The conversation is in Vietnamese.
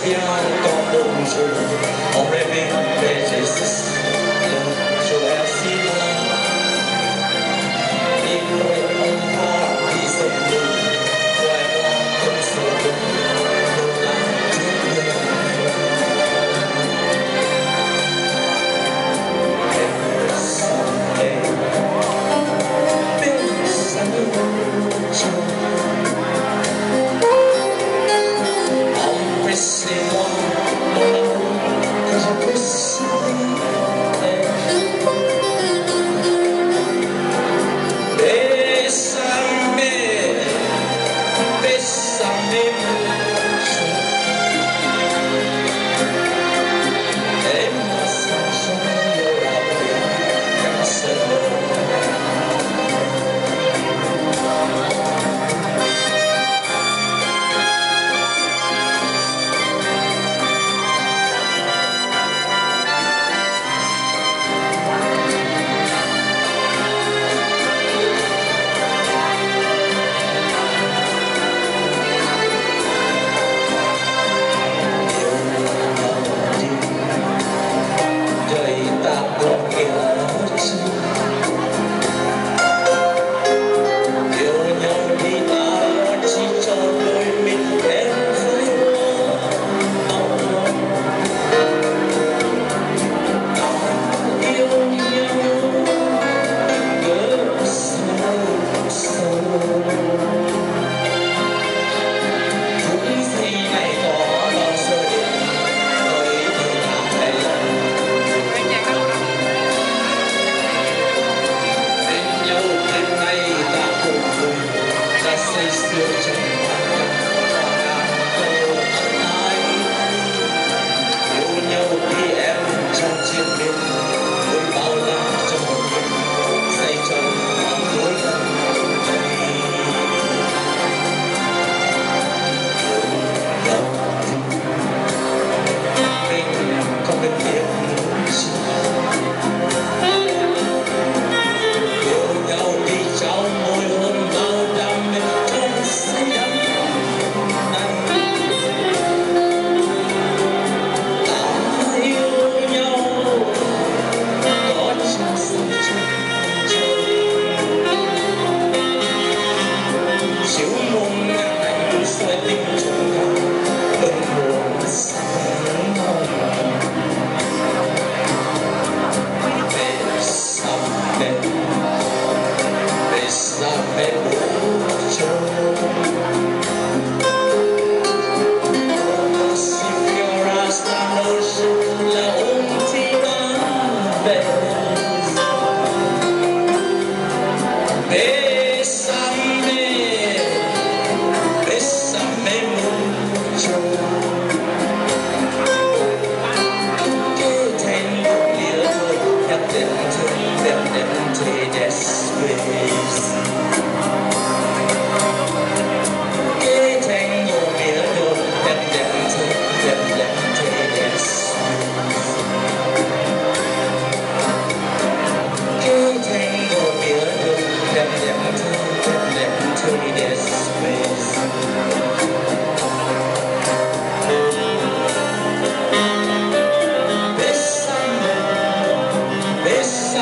Thank còn Thank you.